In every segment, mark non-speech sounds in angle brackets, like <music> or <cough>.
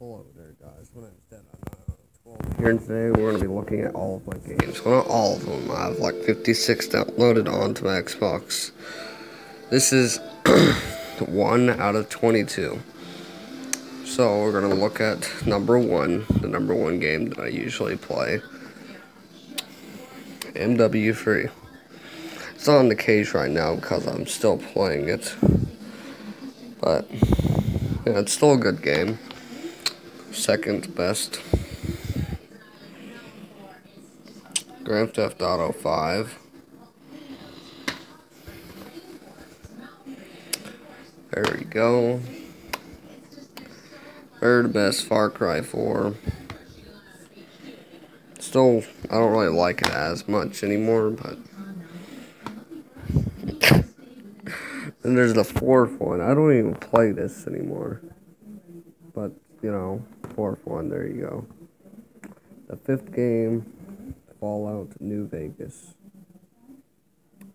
Hello there, guys. My Dead. I'm uh, 12 here, and today we're going to be looking at all of my games. Well, not all of them. I have like 56 downloaded onto my Xbox. This is <clears throat> one out of 22. So we're going to look at number one, the number one game that I usually play. MW3. It's not on the cage right now because I'm still playing it. But, yeah, it's still a good game. Second best. Grand Theft Auto 5. There we go. Third best Far Cry 4. Still, I don't really like it as much anymore, but. <laughs> then there's the fourth one. I don't even play this anymore. But, you know, fourth one, there you go. The fifth game, Fallout New Vegas.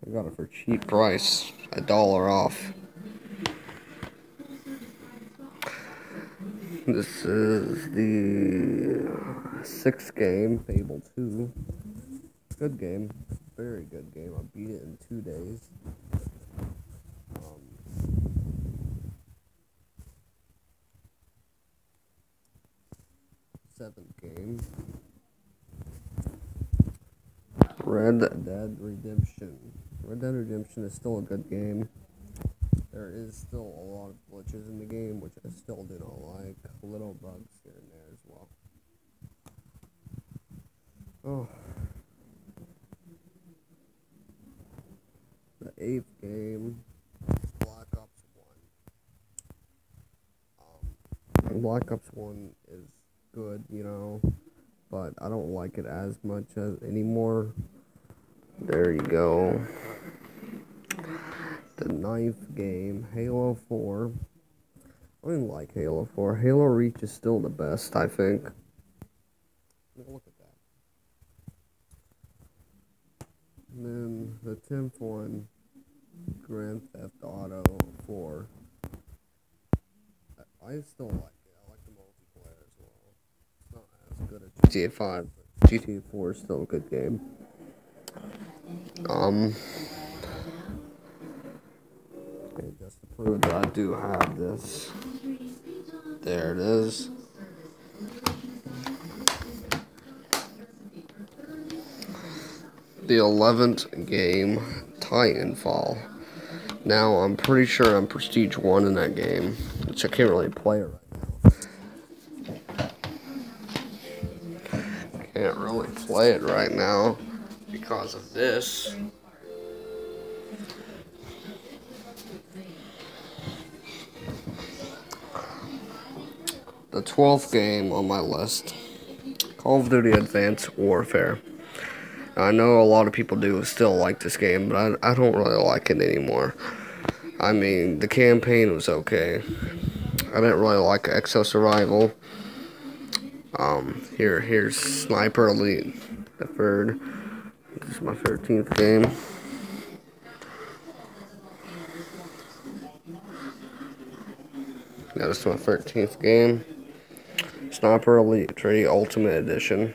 I got it for cheap price, a dollar off. This is the sixth game, Fable 2. Good game. Very good game. I beat it in two days. Seventh game. Red Dead Redemption. Red Dead Redemption is still a good game. There is still a lot of glitches in the game, which I still do not like. Little bugs here and there as well. Oh. The eighth game is Black Ops 1. Um, Black Ops 1 is good, you know, but I don't like it as much as anymore. There you go the ninth game, Halo 4. I didn't like Halo 4. Halo Reach is still the best, I think. Look at that. And then the 10th one, Grand Theft Auto 4. I, I still like it. I like the multiplayer as well. It's not as good as GTA 5, but GTA 4 is still a good game. Um, Okay, just to prove that I do have this. There it is. The 11th game, Titanfall. Now, I'm pretty sure I'm Prestige 1 in that game, which I can't really play right Can't really play it right now because of this. the 12th game on my list Call of Duty Advanced Warfare. I know a lot of people do still like this game, but I, I don't really like it anymore. I mean, the campaign was okay. I didn't really like Exo Survival. Um, here, here's Sniper Elite, the third. This is my 13th game. That is my 13th game. Sniper Elite 3 Ultimate Edition.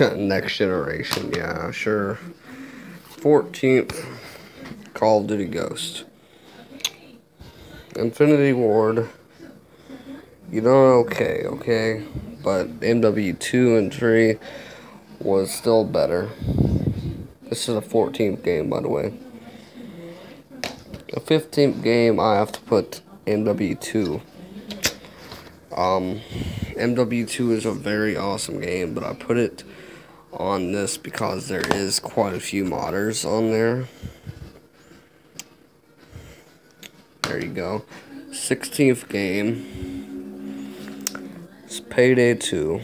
<laughs> Next generation, yeah, sure. 14th Call of Duty Ghost. Infinity Ward. You know, okay, okay. But MW2 and 3 was still better. This is a 14th game, by the way. The 15th game, I have to put MW2. Um, MW2 is a very awesome game, but I put it on this because there is quite a few modders on there. There you go. 16th game. It's Payday 2.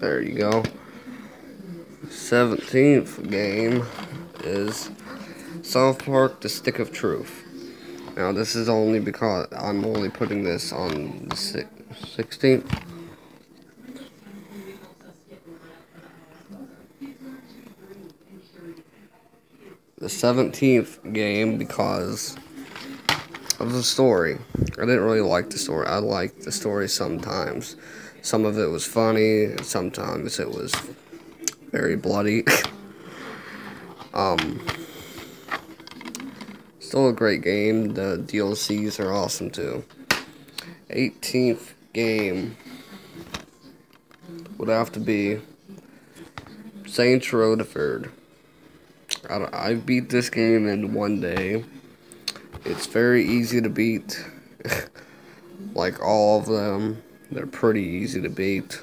There you go. 17th game is South Park The Stick of Truth. Now, this is only because I'm only putting this on the 16th. The 17th game because of the story. I didn't really like the story. I liked the story sometimes. Some of it was funny, sometimes it was very bloody. <laughs> um, still a great game. The DLCs are awesome too. 18th game would have to be Saints Row the Third. I, I beat this game in one day. It's very easy to beat. <laughs> like all of them, they're pretty easy to beat.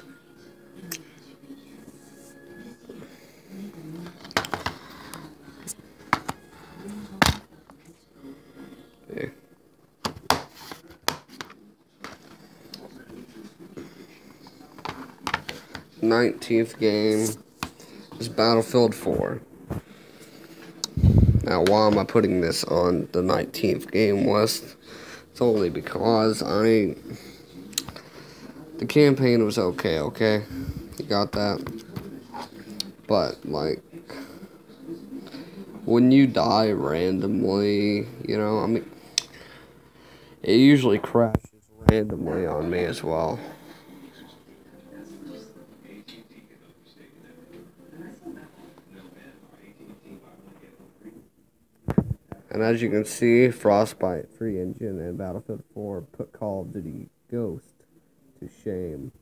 Nineteenth game is Battlefield 4. Now, why am I putting this on the 19th game list? Only because I. The campaign was okay, okay? You got that? But, like. When you die randomly, you know, I mean. It usually crashes randomly on me as well. And as you can see, Frostbite, 3 Engine, and Battlefield 4 put Call of Duty Ghost to shame.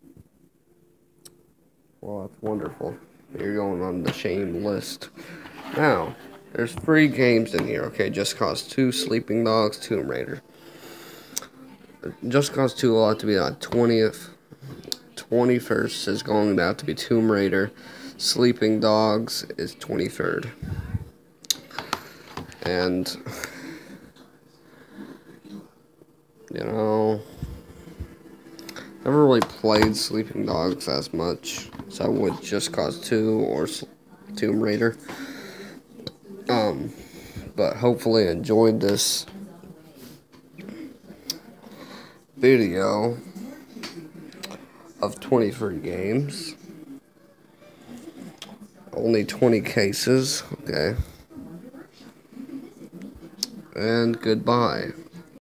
Well, that's wonderful. You're going on the shame list. Now, there's three games in here, okay? Just Cause 2, Sleeping Dogs, Tomb Raider. Just Cause 2 will have to be on 20th. 21st is going to have to be Tomb Raider. Sleeping Dogs is 23rd and you know never really played Sleeping Dogs as much, so I would just cause two or Tomb Raider. Um, but hopefully enjoyed this video of 23 games. Only 20 cases, okay and goodbye.